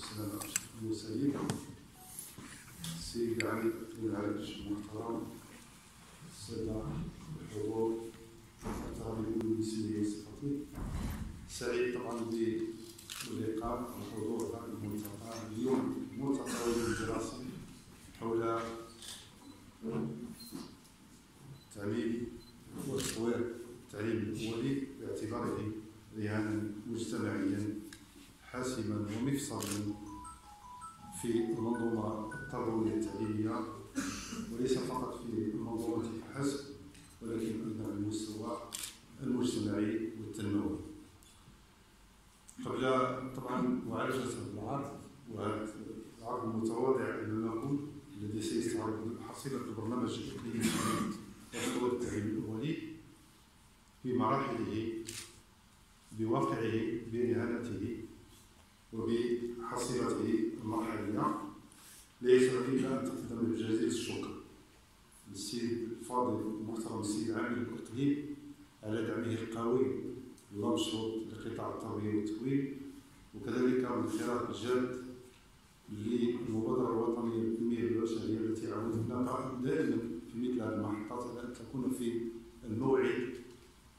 والسلام على أشرف المرسلين سيدي علي العريش المحترم السادة الحضور المحترمين والمسؤولية صفتي سعيد طبعا باللقاء والحضور هذا الملتقى اليوم ملتقى دراسي حول التعليم وتطوير التعليم الأولي باعتباره رهانا مجتمعيا. حاسما ومفصلا في المنظومة التربوية التعليمية وليس فقط في المنظومة فحسب ولكن أيضا على المستوى المجتمعي والتنموي. قبل طبعا معالجة هذا العرض وهذا العرض المتواضع أمامكم الذي سيستعرض حصيلة البرنامج الإقليمي وتطوير التعليم الأولي بمراحله بواقعه برهانته وبحصيلته المرحلية ليس إلا أن تقدم بجزيل الشكر للسيد الفاضل المحترم السيد عامل الإقليم على دعمه القوي لا مشروط لقطاع التربية والتكوين وكذلك من خلال للمبادرة الوطنية للتنمية البشرية التي عودنا دائما في مثل هذه المحطات أن تكون في الموعد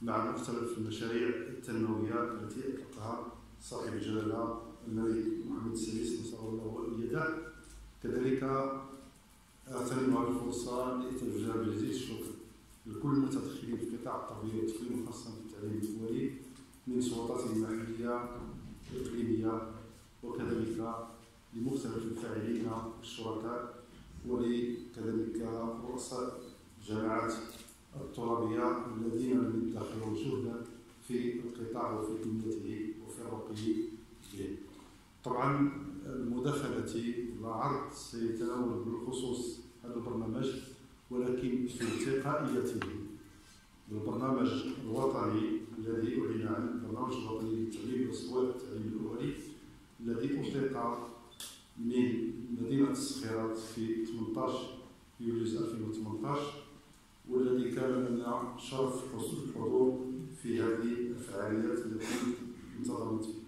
مع مختلف المشاريع التنموية التي أطلقها صاحب الجلالة الملك محمد السادس نسأل الله يده كذلك أغتنم هذه الفرصة لإتوجه بجزيل الشكر لكل المتدخلين في قطاع التربية والتكوين وخاصة في التعليم الأولي من السلطات المحلية الإقليمية وكذلك لمختلف الفاعلين الشركاء ولكذلك رؤساء الجامعات الطلابية الذين لم يدخروا جهدا في القطاع وفي تنميته وفي الرقي به. طبعا المداخلة والعرض سيتناول بالخصوص هذا البرنامج ولكن في تلقائيته البرنامج الوطني الذي أعلن عنه البرنامج الوطني للتعليم وتطوير التعليم الأولي الذي أطلق من مدينة الصخيرات في 18 يوليو 2018 والذي كان لنا شرف الحضور في هذه الفعاليات التي انتظمت فيه.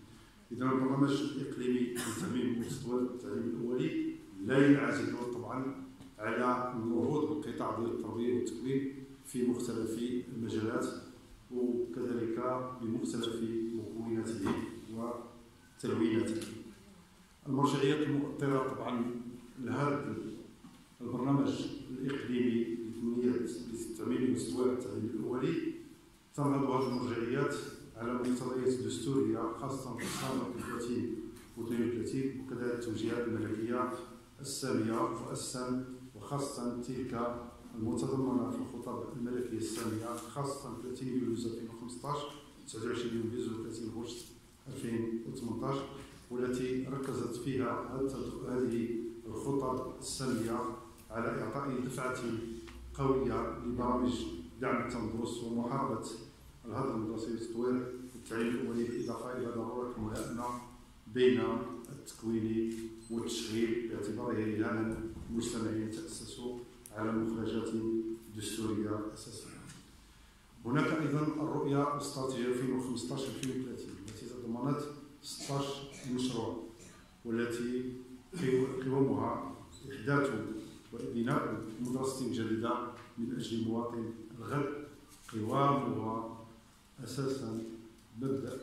إذا البرنامج الإقليمي للتعليم وتطوير التعليم الأولي لا ينعزل طبعا على النهوض بالقطاع ديال التربية والتكوين في مختلف المجالات وكذلك بمختلف مكوناته وتلويناته. المرجعيات المؤطرة طبعا لهذا البرنامج الإقليمي لتنمية للتعليم وتطوير التعليم الأولي تنهض هذه المرجعيات على مقتضيات دستورية خاصة في الصالة 30 و 32 وكذلك التوجيهات الملكية السامية مؤسسا وخاصة تلك المتضمنة في الخطب الملكية السامية خاصة 30 يوليو 2015 29 يوليو 30 غشت 2018 والتي ركزت فيها هذه الخطب السامية على إعطاء دفعة قوية لبرامج دعم التمدرس ومحاربة الهدر المدرسي وتطوير التعليم الأولي بالإضافة إلى ضرورة الملائمة بين التكوين والتشغيل باعتباره رهانا مجتمعيا تأسس على مخرجات دستورية أساسية. هناك أيضا الرؤية الاستراتيجية 2015 2030 التي تضمنت 16 مشروع والتي قوامها إحداث وبناء مدرسة جديدة من أجل مواطن الغد قوامها أساسا مبدأ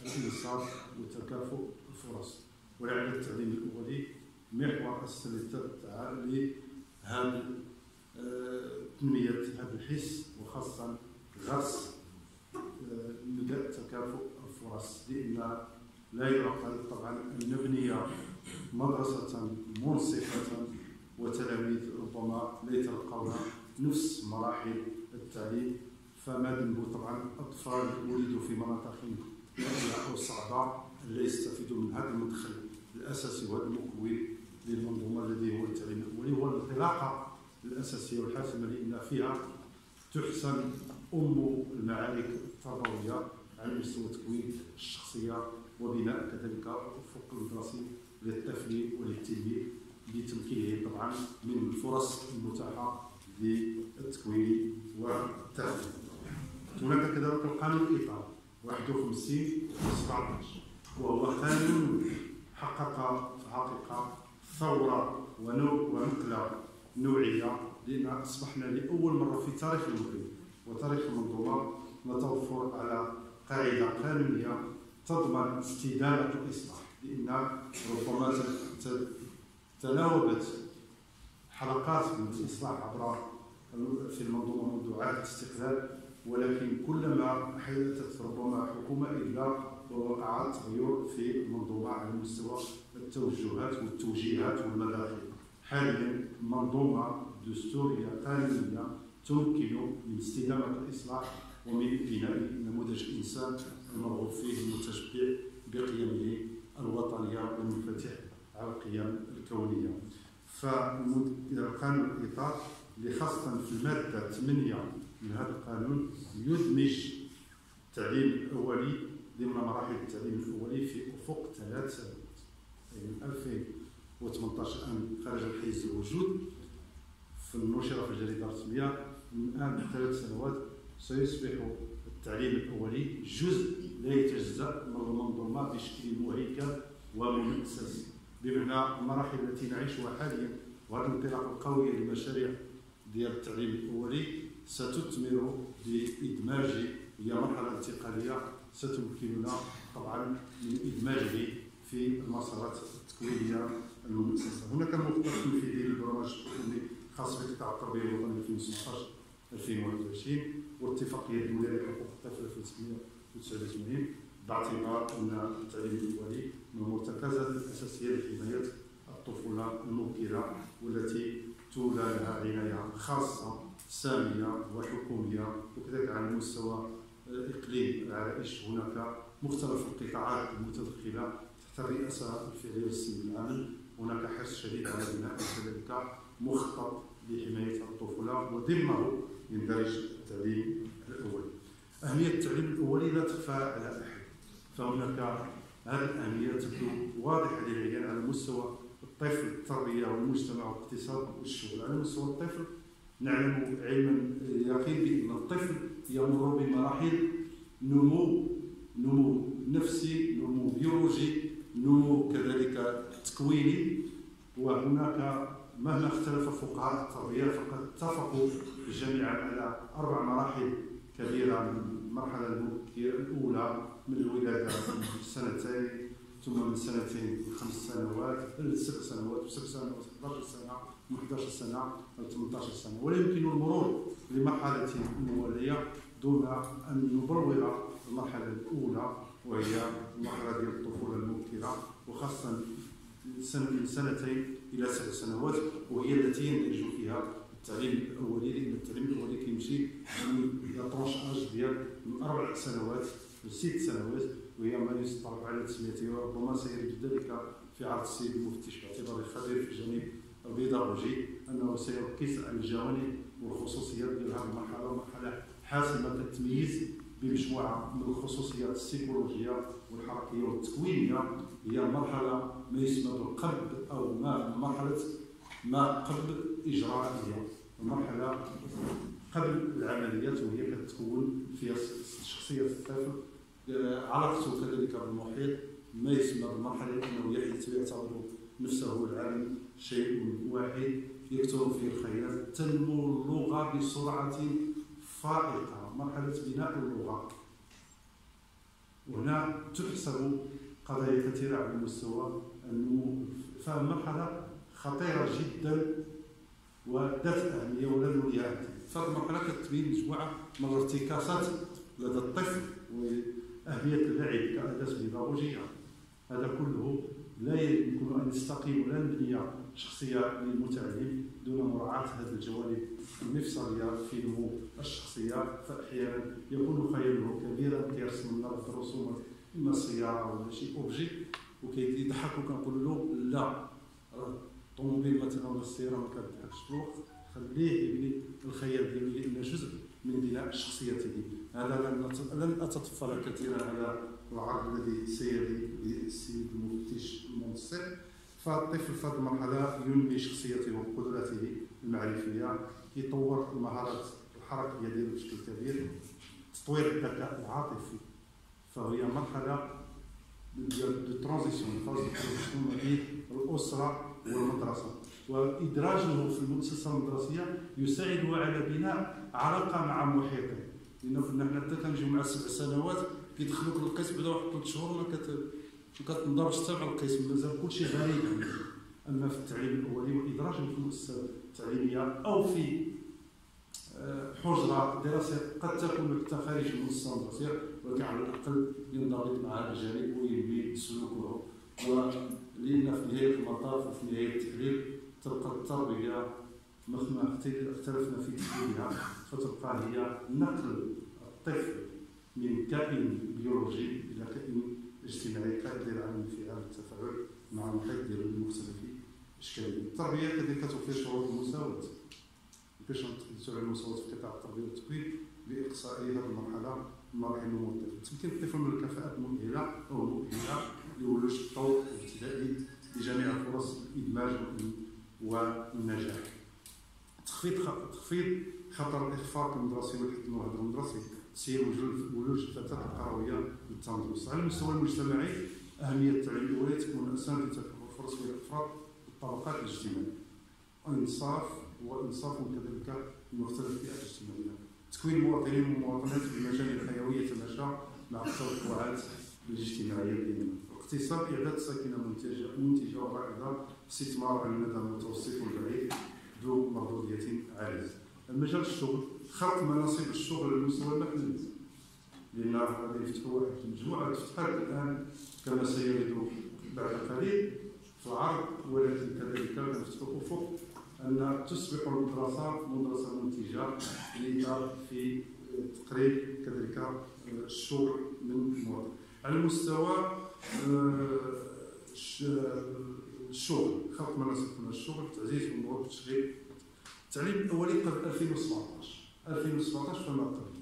الانصاف وتكافؤ الفرص ولعل التعليم الأولي محور أساسا لهذا تنمية هذا الحس وخاصة غرس مبدأ تكافؤ الفرص لأن لا يعقل طبعا أن نبني مدرسة منصفة وتلاميذ ربما لا يتلقون نفس مراحل التعليم فما ذنب طبعا أطفال ولدوا في مناطق نائيه أو صعبة لا يستفيدوا من هذا المدخل الأساسي وهذا المكون للمنظومة الذي هو التعليم الاولي هو الانطلاقه الأساسية والحاسمة لأن فيها تحسن أم المعارك التربوية على مستوى تكوين الشخصية وبناء كذلك الافق المدرسي للطفل وللتلميذ لتمكينه طبعا من الفرص المتاحة للتكوين والتعليم. هناك كذلك القانون الاطار 51 17 وهو قانون حقق حقيقه في حقيقة ثورة ونقلة نوعية لأن أصبحنا لأول مرة في تاريخ المغرب. وتاريخ المنظومة نتوفر على قاعدة قانونية تضمن استدامة الإصلاح لأن ربما تناوبت حلقات من الإصلاح عبر في المنظومة منذ عهد الاستقلال ولكن كلما حدثت ربما حكومة الا وأعاد تغير في المنظومه على مستوى التوجهات والتوجيهات والمداخل حاليا منظومة دستورية قانونية تمكن من استدامه الإصلاح ومن بناء نموذج الانسان المرغوب فيه المتشبع بقيمه الوطنية والمنفتح على القيم الكونية. فالقانون الإطار اللي خاصة في الماده 8 من هذا القانون يدمج التعليم الأولي ضمن مراحل التعليم الأولي في أفق ثلاث سنوات. يعني من 2018 أن خرج الحيز الوجود. في النشرة في الجريدة الرسمية من الان ثلاث سنوات سيصبح التعليم الأولي جزء لا يتجزأ من المنظومه بشكل مهيكل ومؤسس بمعنى المراحل التي نعيشها حاليا وهذه الانطلاقه القويه لمشاريع ديال التعليم الأولي ستثمر بادماج هي مرحلة انتقالية ستمكننا طبعا من ادماجه في المسارات التكوينية المؤسسة. هناك مختص في ديال البرامج الحكومي خاص بقطاع التربية الوطنية 2017 2021 واتفاقيه الدوليه لحقوق الطفل 1989 باعتبار أن التعليم الأولي من المرتكزات الأساسية لحماية الطفولة المبكره والتي تولى لها عنايه خاصة سامية وحكومية وكذلك على مستوى اقليم العرائش هناك مختلف القطاعات المتدخلة تحت الرئاسة الفعلية للسن العامل هناك حرص شديد على بناء كذلك مخطط لحماية الطفولة وضمنه يندرج التعليم الاولي. أهمية التعليم الأولي لا تخفى على أحد فهناك هذه الأهمية تبدو واضحة للعيان على مستوى الطفل التربيه والمجتمع والاقتصاد والشغل. على مستوى الطفل نعلم علما يقين بأن الطفل يمر بمراحل نمو نمو نفسي نمو بيولوجي نمو كذلك تكويني. وهناك مهما اختلف فقهاء التربيه فقد اتفقوا جميعا على أربع مراحل كبيرة من المرحله الأولى من الولادة سنتين ثم من سنتين لخمس سنوات لسبع سنوات وسبع سنوات 11 سنة من 11 سنة أو 18 سنة. ولا يمكن المرور لمرحلة مواليه دون أن نبرر المرحلة الأولى وهي المرحلة ديال الطفولة المبكرة وخاصة من سنتين إلى سبع سنوات وهي التي يندرج فيها التعليم الأولي لأن التعليم الأولي كيمشي من tranche d'âge ديال من أربع سنوات لست سنوات. وهي ما يستطرق على تسميته وربما سيرد ذلك في عرض السيد المفتش باعتباره خبير في الجانب البيداغوجي أنه سيركز على الجوانب والخصوصيات ديال هذه المرحلة مرحلة حاسمة كتميز بمجموعة من الخصوصيات السيكولوجية والحركية والتكوينية. هي مرحلة ما يسمى بالقلب أو ما مرحلة ما قبل إجرائية. المرحله قبل العمليات وهي كتكون فيها شخصية الطفل علاقته كذلك بالمحيط ما يسمى بالمرحلة انه يعتبر نفسه العالم شيء واحد يكثر فيه الخيال. تنمو اللغة بسرعة فائقة مرحلة بناء اللغة. وهنا تحسب قضايا كثيرة على مستوى النمو فمرحله خطيرة جدا وذات اهميه ولا نوليها فهذه المرحلة كتبين مجموعة من الارتكاسات لدى الطفل واهميه اللعب كاداه بيداغوجيه هذا كله لا يمكن أن يستقيم ولا نبني شخصية للمتعلم دون مراعاة هذه الجوانب المفصليه في نمو الشخصية. فأحيانا يكون خياله كبيرا كيرسم لنا الرسومات إما سياره ولا شي أوبجي. وكيضحك وكنقول له لا. الطوموبيل مثلا ولا السياره ما كتضحكش خليه يبني الخيال ديالو لأن جزء من بناء شخصيته. هذا لن أتطفل كثيرا على العرض الذي سيري للسيد المفتش المنصف فالطفل في هذه المرحلة ينمي شخصيته وقدراته المعرفية. يطور المهارات الحركية ديالو بشكل كبير. تطوير الذكاء العاطفي. فهي ديال de transition phase ما بين الأسرة والمدرسة. وإدراجه في المؤسسة المدرسية يساعده على بناء علاقة مع محيطه لأن كنا حنا حتى كنجيو مع سبع سنوات كيدخلوك للقسم بعدا واحد ثلاث شهور ما كتنضربش حتى مع القسم. مازال كلشي غريب أما في التعليم الأولي وادراجه في المؤسسة التعليمية أو في آه، حجرة دراسية قد تكون حتى خارج المؤسسه المدرسيه ولكن على الأقل ينضبط معها الجانب ويبني سلوكه ولأن في نهاية المطاف وفي نهاية التحليل تبقى التربية مهما اختلفنا في تحليلها فتبقى هي نقل الطفل من كائن بيولوجي إلى كائن اجتماعي قادر على الانفعال والتفاعل مع المحيط ديالو المختلف. اشكاليه التربية كذلك توفير شروط المساواة. كيفاش على المساواة في قطاع التربية والتكوين لإقصاء هذه المرحلة مراحل الطفل تمكن الطفل من الكفاءات المؤهله أو المؤهله لولوج الطور الابتدائي لجميع فرص الإدماج والنجاح. تخفيض تخفيض خطر الإخفاق المدرسي والحد الموهبه المدرسي تسير ولوج الفتاة القروية للتمدرس. على المستوى المجتمعي أهمية التعليم الاولي تكون أساسا في تكون فرص الافراد الطبقات الاجتماعية. الانصاف والانصاف كذلك مختلف الفئات الاجتماعية. تكوين المواطنين والمواطنات في المجال الحيوي يتماشى مع التوقعات الاجتماعية ديالنا اقتصاد إعداد ساكنه منتجه منتجة ورائده استثمار على المدى المتوسط والبعيد. ذو مردوديه عاليه المجال الشغل خلق مناصب الشغل على المستوى المحلي. لأن غادي يفتحوا واحد المجموعة تفتح الآن كما سيرد بعد قليل في العرض ولكن كذلك كنفتح افق أن تصبح المدرسة مدرسة منتجة في تقريب كذلك الشغل من المواطن على المستوى آه، الشغل خلق مناصب من الشغل تعزيز امور التشغيل التعليم الأولي قبل 2017 2017 فما قبل.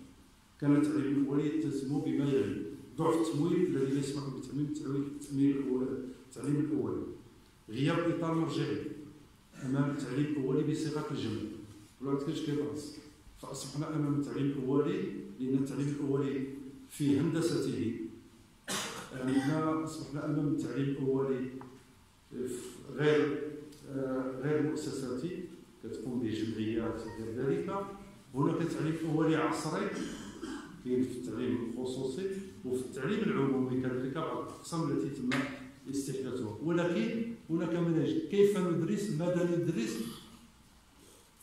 كان التعليم الأولي يلتزم بما يلي ضعف التمويل الذي لا يسمح بتامين التعليم الاولي التعليم الأولي. غياب إطار مرجعي أمام التعليم الأولي بصيغه الجمع ولا كاش كيبرز فأصبحنا أمام التعليم الأولي لأن التعليم الأولي في هندسته. أننا أصبحنا أمام التعليم الأولي غير غير مؤسساتي. كتقوم به جمعيات غير ذلك. هناك تعليم أولي عصري كاين في التعليم الخصوصي وفي التعليم العمومي. كذلك بعض الأقسام التي تم استحداثها. ولكن هناك منهج. كيف ندرس؟ ماذا ندرس؟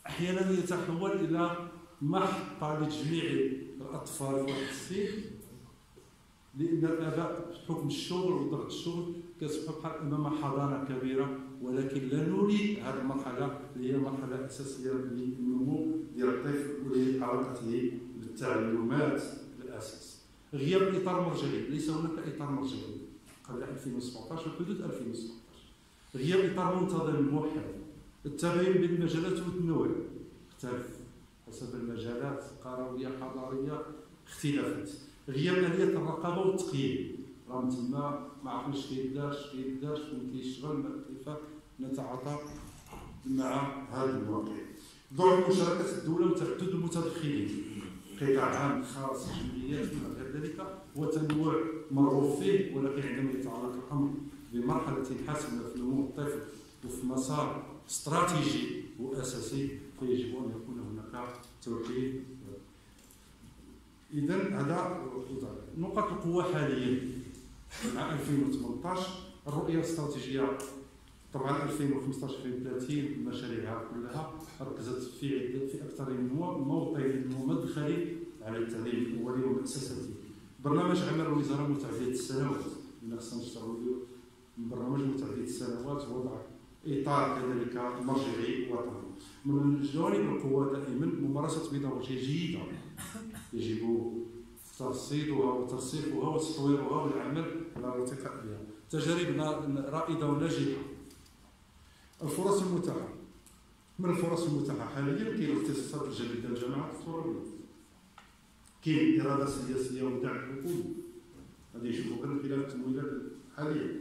أحيانا يتحول إلى محطة لتجميع الأطفال في واحد السن لأن الأباء بحكم الشغل وضغط الشغل كتصبح إمام حضانة كبيرة ولكن لا نولي هذه المرحلة اللي هي المرحله الاساسيه للنمو ديال الطفل ولعلاقته بالتعلمات الأساس. غياب الإطار المرجعي ليس هناك إطار مرجعي قبل 2017 وحدود 2017 غياب إطار منتظم موحد التباين بين المجالات والتنوع اختلف حسب المجالات قرويه حضارية اختلافات. غياب آلية الرقابة والتقييم. راهم تما ما عرفناش كيدارش كيدارش كيشتغل كيف نتعاطى مع هذا الواقع. ضعف مشاركة الدولة وتعدد المتدخلين. قطاع عام خاص جمعيات وما غير ذلك وتنوع مرغوب فيه ولكن عندما يتعلق الأمر بمرحلة حاسمه في نمو الطفل وفي مسار استراتيجي وأساسي فيجب أن يكون هناك توحيد. اذا هذا نقط القوة حاليا. مع 2018 الرؤيه الاستراتيجيه طبعا 2015 2030 مشاريعها كلها ركزت في في أكثر من موطن ومدخل على التعليم الاولي والمؤسساتي برنامج عمل الوزاره متعدد السنوات من خصنا نشتغلوا برنامج متعدد السنوات وضع اطار كذلك مرجعي وطني من جوانب القوه دائما ممارسه بيداغوجيه جيده يجب ترصيدها وترسيخها وتطويرها والعمل على الارتقاء بها. تجارب رائدة وناجحه الفرص المتاحة. من الفرص المتاحة؟ حاليا كاين الاختصاصات الجديده للجامعات الترابيه كاين إرادة سياسية ودعم حكومي غادي يشوفوا غير خلال التمويلات حاليا.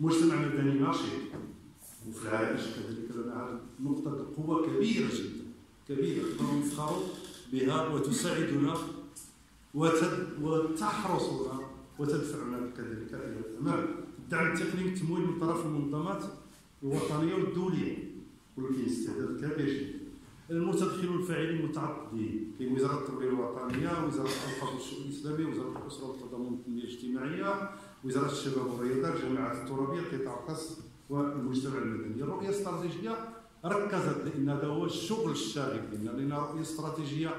مجتمع مدني ناشط. وفي العائش كذلك لنا نقطة قوة كبيرة جدا. كبيرة. نفخر بها وتساعدنا وتحرصنا وتدفعنا كذلك إلى الامام الدعم التقني والتمويل من طرف المنظمات الوطنية والدولية. كاين استعداد كبير المتدخلون الفاعلين المتعاقدين كاين وزارة التربية الوطنية وزارة الاوقاف والشؤون الإسلامية وزارة الأسرة والتضامن الاجتماعية وزارة الشباب والرياضة الجامعات الترابية القطاع الخاص والمجتمع المدني. الرؤية الاستراتيجية ركزت لأن هذا هو الشغل الشاغل لأن رؤية استراتيجية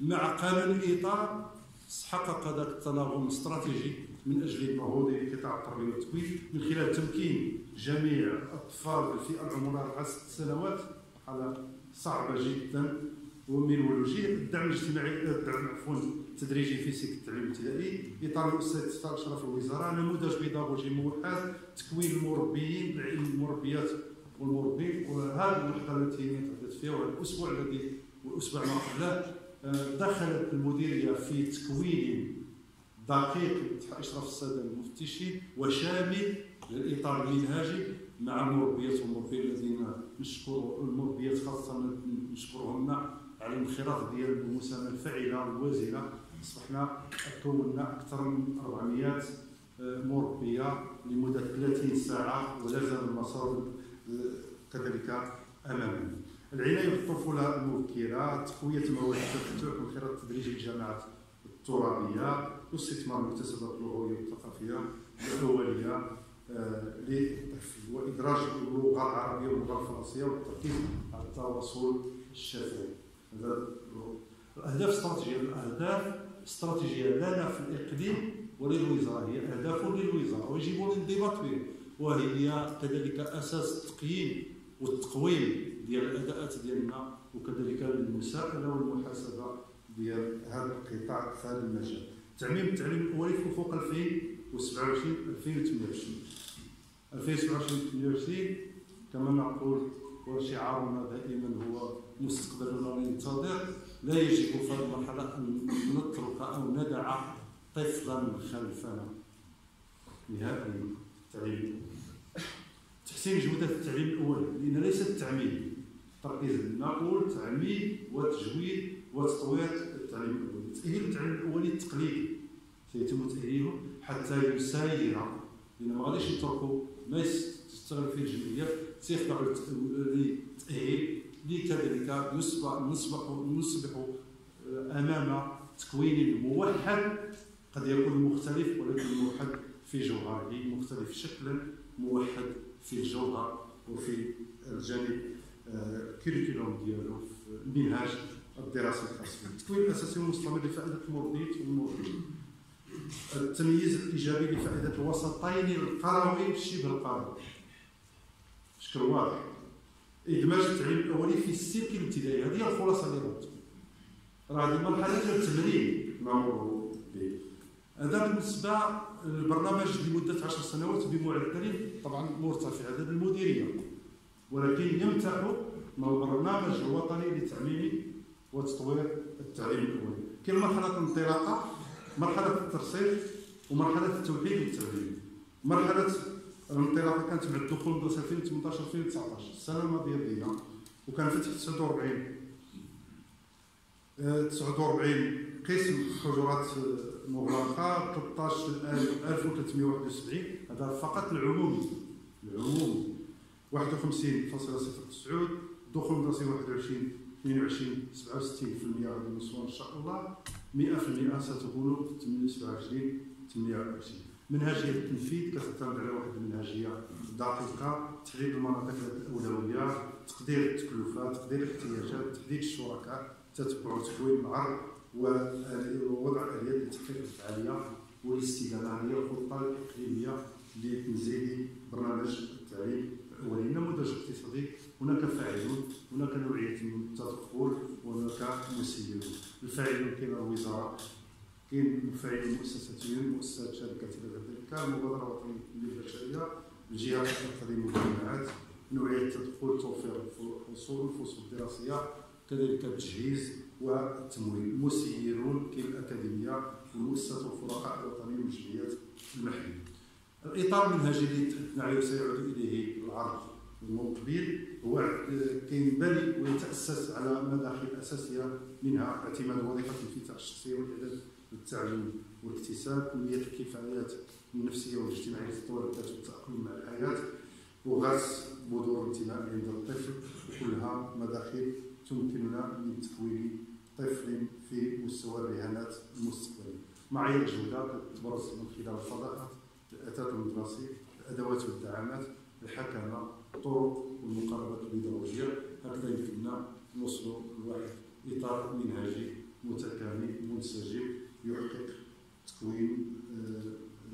مع قانون الإطار حقق ذاك التناغم الاستراتيجي من أجل النهوض بقطاع التربية والتكوين من خلال تمكين جميع الأطفال الفئه العمريه أربع ست سنوات. حاله صعبه جدا ومن وجه الدعم الاجتماعي الدعم عفوا التدريجي في سلك التعليم الابتدائي. إطار مؤسسه اشراف الوزاره نموذج بيداغوجي موحد تكوين المربيين المربيات والمربين. وهذه المرحله التي تحدث فيها وهذا الأسبوع الذي والأسبوع ما قبله دخلت المديرية في تكوين دقيق تحت إشراف السادة المفتشين وشامل للإطار المنهجي مع المربيات والمربين الذين نشكر المربيات خاصة نشكرهن على الانخراط ديال المساهمة الفاعلة والوازنه أصبحنا كونا أكثر من 400 آه، مربية لمدة 30 ساعة ولا زال المسار آه، كذلك أمامنا. العناية بالطفولة المبكره، تقويه مواهب التفتح من خلال التدريج الجامعات الترابية، واستثمار المكتسبات اللغوية والثقافية الاوليه للطفل وإدراج اللغة العربية واللغة الفرنسية والتركيز على التواصل الشفوي. هذا الأهداف الاستراتيجيه الأهداف استراتيجية لنا في الإقليم وللوزاره هي أهداف للوزاره ويجب الانضباط بها وهي كذلك أساس التقييم والتقويم. ديال الأداءات ديالنا وكذلك المساءله والمحاسبة ديال هذا القطاع في هذا المجال تعميم التعليم الاولي في فوق 2027 2028 2027 كما نقول وشعارنا دائما هو مستقبلنا ينتظر لا يجب في هذه المرحلة أن نترك أو ندع طفلا خلفنا نهائيا التعليم. تحسين جودة التعليم الاولي لأن ليس التعميم. تركيز نقول تعميم وتجويد وتطوير التعليم الأولي. تاهيل التعليم الأولي التقليدي. سيتم تأهيله حتى يساير. لأن ما غاديش نتركوا ما تشتغل فيه الجمعيات سيخضع للتاهيل لكذلك يصبح نصبح نصبح أمام تكوين موحد قد يكون مختلف ولكن موحد في جوهره. مختلف شكلا موحد في الجوهر وفي الجانب. الكريكولوم ديالو في المنهاج الدراسي الخاص به التكوين الأساسي والمستمر لفائدة المربيت والمربين التمييز الايجابي لفائدة الوسطين القروي شبه القروي. بشكل واضح. إدماج التعليم الأولي في السلك الابتدائي. هذه هي الخلاصة اللي غلط راه هذه مرحلة ديال التمرين. نمر به هذا بالنسبة للبرنامج لمدة 10 سنوات بمعدل طبعا مرتفع. هذا بالمديرية. ولكن يمتع من البرنامج الوطني لتعميم وتطوير التعليم الاولي كاين مرحلة الانطلاقه مرحلة الترسيخ ومرحلة التوحيد والتعليم. مرحلة الانطلاقة كانت مع الدخول المدرسة 2018 2019 السنة الماضيه ديالنا وكان فتح 49 49 قسم حجرات مغلقة. 13371 هذا فقط العمومي العمومي 51.09 دخول المدرسة 21 22 67% غادي نوصلوا إن شاء الله. 100% ستكون 27 28 منهجية التنفيذ كتعتمد على واحد المنهجية دقيقة تحديد المناطق الأولوية تقدير التكلفات تقدير الاحتياجات تحديد الشركاء تتبع وتكوين العرض ووضع اليات لتحقيق الفعالية والاستدامه هذه الخطة الإقليمية لتنزيل برنامج التعليم الاولي نموذج اقتصادي هناك فاعلون هناك نوعية من التدخل وهناك مسيرون الفاعلون كاين الوزاره كاين المفاعلين المؤسساتيين مؤسسات شركات إلى ذلك المبادره الوطنيه للبشرية الجهات التقديم والجامعات نوعية التدخل توفير الفصول الفصول الدراسية كذلك التجهيز والتمويل. المسيرون كاين الأكاديمية والمؤسسات والفرقاء الوطنية والجمعيات المحلية. الإطار المنهجي اللي تحدثنا عليه وسيعود إليه العرض. المقبل هو كاين بالي ويتأسس على مداخل أساسية منها اعتماد وظيفة الانفتاح الشخصية والإعداد للتعلم والاكتساب تنميه الكفايات النفسية والاجتماعية تطور الذات والتأقلم مع الحياة. وغرس بذور الانتماء عند الطفل وكلها مداخل تمكننا من تكوين طفل في مستوى الرهانات المستقبلي معايير الجوده تبرز من خلال الفضاءات الاثاث المدرسي الأدوات والدعامات الحكمة الطرق والمقاربات البيداغوجيه هكذا يمكننا نوصلوا لواحد إطار منهجي متكامل منسجم يحقق تكوين آه،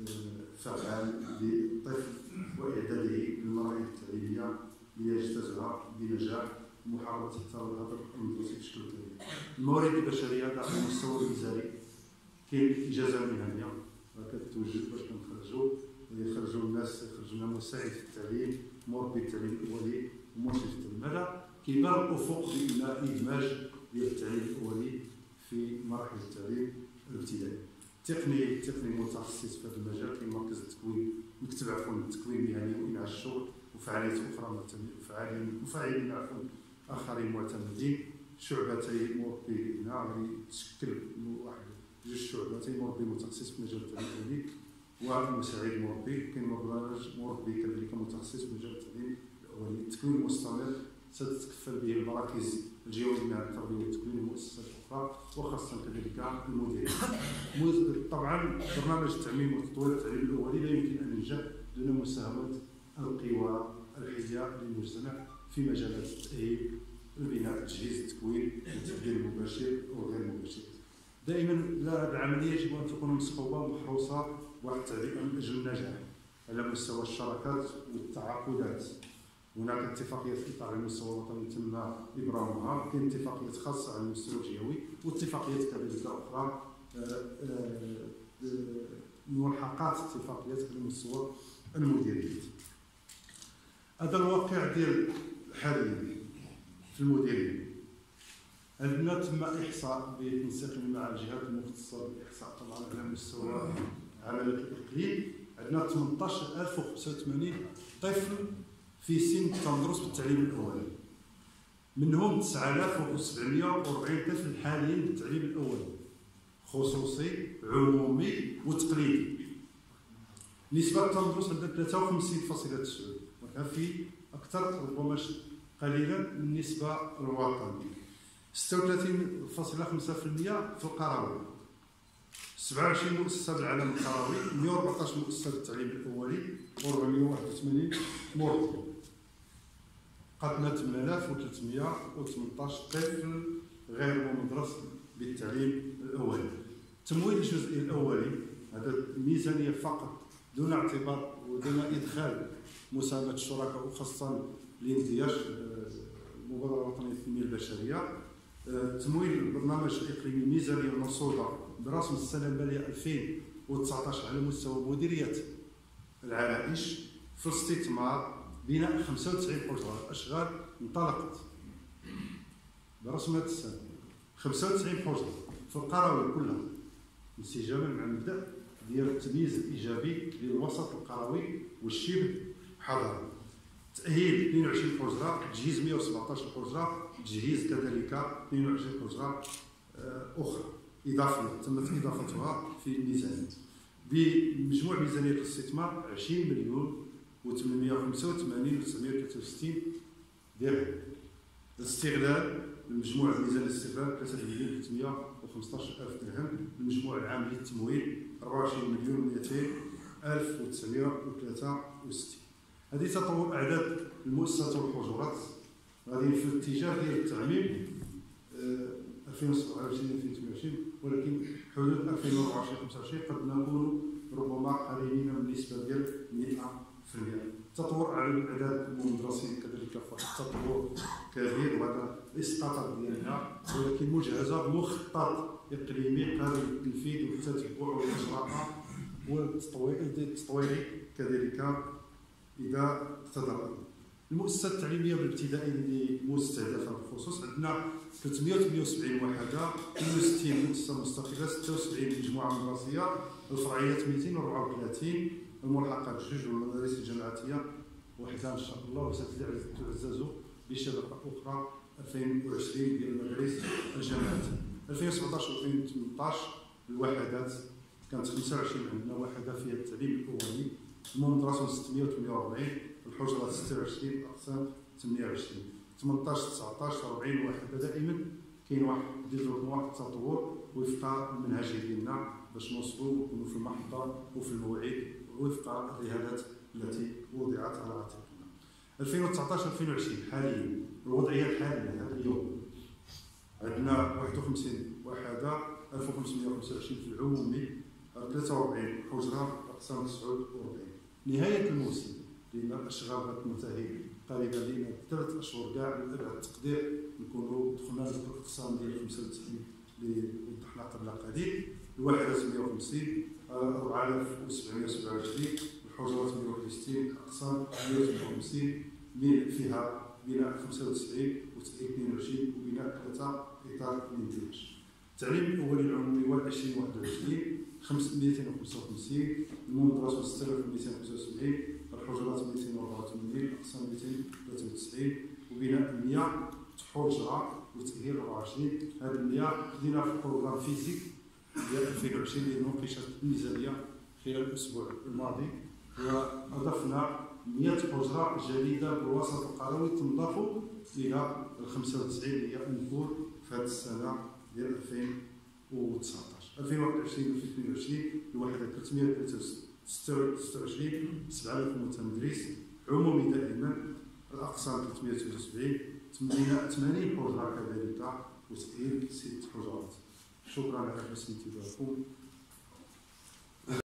آه، فعال للطفل وإعداده للمراحل التعليمية ليجتازها بنجاح محاولة تحتوي الهدف المدرسي بشكل كبير. الموارد البشرية على المستوى الوزاري كاين إجازة مهنية كتوجد باش كنخرجوا يخرجوا الناس يخرجوا لنا مساعد في التعليم مربي التعليم الأولي ومرشد في التعليم هذا كيبان الأفق بان إدماج ديال التعليم الأولي في مراحل التعليم الابتدائي. تقني التقني متخصص في هذا المجال كاين مركز التكوين مكتب عفوا التكوين المهني وانعاش الشغل وفعاليات أخرى وفعالين وفاعلين عفوا آخرين معتمدين. شعبتي مربي هنا غادي تشكل واحد جوج شعبتين مربي متخصص في مجال التعليم ومساعد مربي كاين برنامج مربي كذلك متخصص في مجال التعليم الاولي التكوين المستمر ستتكفل به المراكز الجهويه التربية والتكوين والمؤسسات الأخرى وخاصة كذلك المديرين. طبعا برنامج التعميم وتطوير التعليم الاولي لا يمكن أن ينجح دون مساهمة القوى الحية للمجتمع في مجالات التأهيل البناء التجهيز التكوين التبديل المباشر وغير المباشر. دائما العملية يجب أن تكون مصحوبة ومحروسه واحد التعليق من أجل النجاح على مستوى الشراكات والتعاقدات. هناك اتفاقيات في إطار المستوى الوطني تم إبرامها كاين اتفاقيات خاصة على المستوى الجهوي واتفاقيات كذلك أخرى. آه، آه، آه، ملحقات اتفاقيات على المستوى المديريات هذا الواقع ديال حاليا في المديرية. عندنا تم احصاء بالتنسيق مع الجهات المختصة بالإحصاء طبعا على مستوى عمل الإقليم. عندنا 18085 طفل في سن التندرس بالتعليم الأولي. منهم 9740 طفل حاليا بالتعليم الأولي. خصوصي عمومي وتقليدي. نسبة التندرس عندنا 53.9 في أكثر ربما قليلا من النسبة الوطنية 36.5% في القروي. 27 مؤسسة بالعالم القروي. 114 مؤسسة بالتعليم الأولي. و481 مرضي قدنا 8318 طفل غير مدرس بالتعليم الأولي. تمويل الجزء الأولي. هذا الميزانيه فقط دون اعتبار ودون إدخال مساهمة الشركاء وخاصة الاندياش المبادره آه، الوطنيه للتنميه البشرية. تمويل البرنامج الإقليمي الميزانيه المرصوده برسم السنة المالية 2019 على مستوى مديريات العرائش في الاستثمار بناء 95 حجره أشغال انطلقت. برسم هذا السنة 95 حجره في القروي كلها. انسجاما مع المبدأ ديال التمييز الإيجابي للوسط القروي والشبه حضري. تأهيل 22 حجره تجهيز 117 حجره تجهيز كذلك 22 حجره آه، أخرى. اضافيه تمت إضافتها في الميزانية. بمجموع ميزانية الاستثمار 20 مليون و 885 و 963 درهم. الاستغلال المجموع ميزان الاستغلال 3 مليون 315 ألف درهم. المجموع العام للتمويل 24 مليون 200 ألف و 963 هذه تطور أعداد المؤسسات والحجرات غادي في الاتجاه ديال التعميم 2027 2028 ولكن حدود 2024 2025 قد نكون ربما قريبين من النسبة ديال 100 في التطور على الأعداد المدرسين كذلك واحد التطور كبير وهذا الاسقاطات ديالها ولكن مجهزة بمخطط إقليمي قابل للتنفيذ والتتبع والاجراء والتطوير كذلك إذا اقتدر المؤسسات التعليمية والابتدائية اللي مستهدفة بالخصوص عندنا 378 وحدة 62 مؤسسة مستقلة 76 مجموعة مدرسيه الفرعيات 234 الملحقات جوج والمدارس الجامعاتية وحدة ان شاء الله وستعزز بشبكة أخرى 2020 ديال المدارس الجامعاتيه 2017 و 2018 الوحدات كانت 25 عندنا وحدة فيها التعليم الأولي المدرسة 648 الحجرات 26 الاقسام 28 18 19 40 واحد دائما. كاين واحد ديفلوبمون واحد التطور وفق المنهجيه ديالنا باش نوصلوا ونكونوا في المحطة وفي المواعيد وفق الرهادات التي وضعت على عاتقنا 2019 2020 حاليا. الوضعية الحالية هذا اليوم. عندنا 51 وحدة 1525 في العمومي 43 حجره أقسام 49 نهاية الموسم. لأن الاشغال غتنتهي قريبا لأن ثلاث أشهر كاع من ابعد التقدير نكونوا دخلنا الاقسام ديال 95 اللي وضحنا قبل قليل. الواحدة 150 4727 الحجرات 161 أقسام 158 من فيها بناء 95 و 22 وبناء 3 إطار الانتاج التعليم الأولي العمومي هو 2021 5255 المنظرات 6275 حجرات 284 أقسام 293 وبناء 100 حجره وتاهيل 24 هذه 100 خدينا في programme physique ديال 2020 اللي نوقشت الميزانية خلال الأسبوع الماضي. وأضفنا 100 حجره جديدة بالوسط القروي تنضاف إلى ال 95 اللي هي en cours في هذه السنة ديال 2019 2021 2022 لواحد 363 26 7000 متمدرس عمومي دائما الاقسام 379 80 حجره كذلك وتأهيل 6 حجرات شكرا على حسن انتباهكم